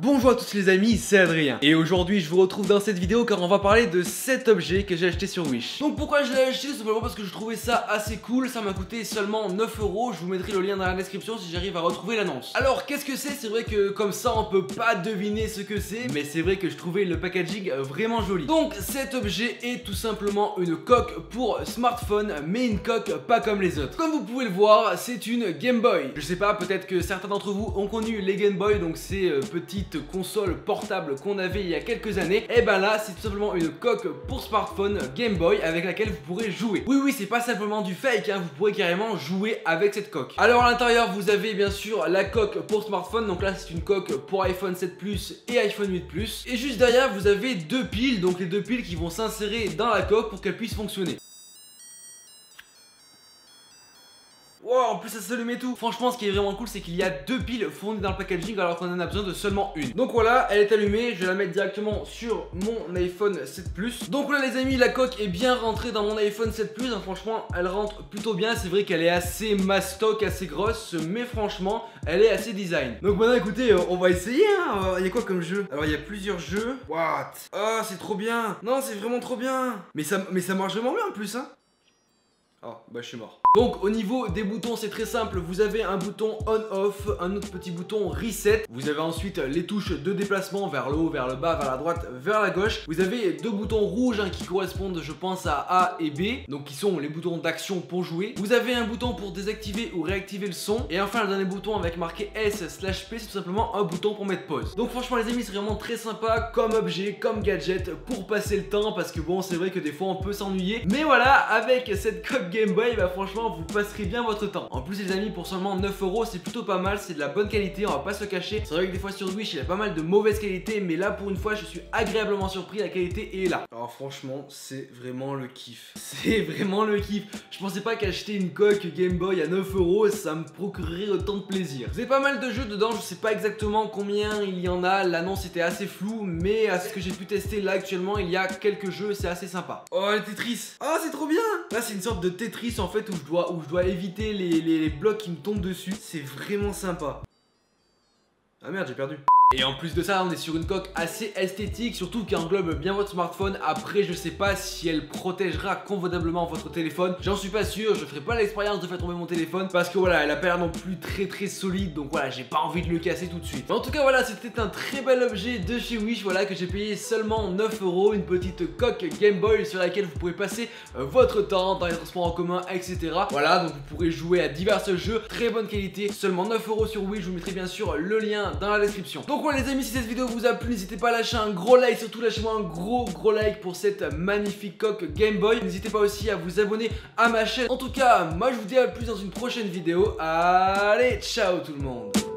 Bonjour à tous les amis, c'est Adrien et aujourd'hui je vous retrouve dans cette vidéo car on va parler de cet objet que j'ai acheté sur Wish. Donc pourquoi je l'ai acheté? Simplement parce que je trouvais ça assez cool, ça m'a coûté seulement 9 euros, je vous mettrai le lien dans la description si j'arrive à retrouver l'annonce. Alors qu'est-ce que c'est? C'est vrai que comme ça on peut pas deviner ce que c'est, mais c'est vrai que je trouvais le packaging vraiment joli. Donc cet objet est tout simplement une coque pour smartphone, mais une coque pas comme les autres. Comme vous pouvez le voir, c'est une Game Boy. Je sais pas, peut-être que certains d'entre vous ont connu les Game Boy, donc c'est euh, console portable qu'on avait il y a quelques années, et eh ben là c'est tout simplement une coque pour smartphone Game Boy avec laquelle vous pourrez jouer. Oui oui c'est pas simplement du fake, hein, vous pourrez carrément jouer avec cette coque. Alors à l'intérieur vous avez bien sûr la coque pour smartphone, donc là c'est une coque pour iPhone 7 Plus et iPhone 8 Plus. Et juste derrière vous avez deux piles, donc les deux piles qui vont s'insérer dans la coque pour qu'elle puisse fonctionner. Wow, en plus ça s'allume et tout. Franchement, ce qui est vraiment cool, c'est qu'il y a deux piles fournies dans le packaging alors qu'on en a besoin de seulement une. Donc voilà, elle est allumée. Je vais la mettre directement sur mon iPhone 7 Plus. Donc là, les amis, la coque est bien rentrée dans mon iPhone 7 Plus. Hein, franchement, elle rentre plutôt bien. C'est vrai qu'elle est assez mastoc, assez grosse, mais franchement, elle est assez design. Donc maintenant, écoutez, euh, on va essayer. Hein. Il y a quoi comme jeu? Alors, il y a plusieurs jeux. What? Oh, c'est trop bien. Non, c'est vraiment trop bien. Mais ça, mais ça marche vraiment bien en plus, hein. Oh, bah je suis mort. Donc au niveau des boutons c'est très simple, vous avez un bouton on-off, un autre petit bouton reset, vous avez ensuite les touches de déplacement vers le haut, vers le bas, vers la droite, vers la gauche, vous avez deux boutons rouges hein, qui correspondent je pense à A et B, donc qui sont les boutons d'action pour jouer, vous avez un bouton pour désactiver ou réactiver le son, et enfin le dernier bouton avec marqué S slash P c'est tout simplement un bouton pour mettre pause. Donc franchement les amis c'est vraiment très sympa comme objet, comme gadget pour passer le temps. Parce que bon c'est vrai que des fois on peut s'ennuyer, mais voilà avec cette coque Game Boy bah franchement vous passerez bien votre temps. En plus les amis pour seulement 9 euros c'est plutôt pas mal, c'est de la bonne qualité, on va pas se cacher. C'est vrai que des fois sur Wish il y a pas mal de mauvaise qualité mais là pour une fois je suis agréablement surpris, la qualité est là. Alors franchement c'est vraiment le kiff. C'est vraiment le kiff. Je pensais pas qu'acheter une coque Game Boy à 9 euros ça me procurerait autant de plaisir. Avez pas mal de jeux dedans, je sais pas exactement combien il y en a, l'annonce était assez floue mais à ce que j'ai pu tester là actuellement il y a quelques jeux, c'est assez sympa. Oh le Tetris Oh c'est trop bien Là c'est une sorte de Tetris en fait où je dois où je dois éviter les, les blocs qui me tombent dessus. C'est vraiment sympa. Ah merde, j'ai perdu. Et en plus de ça, on est sur une coque assez esthétique, surtout qui englobe bien votre smartphone. Après, je sais pas si elle protégera convenablement votre téléphone. J'en suis pas sûr, je ferai pas l'expérience de faire tomber mon téléphone parce que voilà, elle a pas l'air non plus très très solide. Donc voilà, j'ai pas envie de le casser tout de suite. en tout cas, voilà, c'était un très bel objet de chez Wish, voilà, que j'ai payé seulement 9 euros. Une petite coque Game Boy sur laquelle vous pourrez passer euh, votre temps dans les transports en commun, etc. Voilà, donc vous pourrez jouer à divers jeux, très bonne qualité, seulement 9 euros sur Wish. Je vous mettrai bien sûr le lien dans la description. Voilà les amis, si cette vidéo vous a plu, n'hésitez pas à lâcher un gros like, surtout lâchez-moi un gros gros like pour cette magnifique coque Game Boy. N'hésitez pas aussi à vous abonner à ma chaîne. En tout cas, moi je vous dis à plus dans une prochaine vidéo. Allez, ciao tout le monde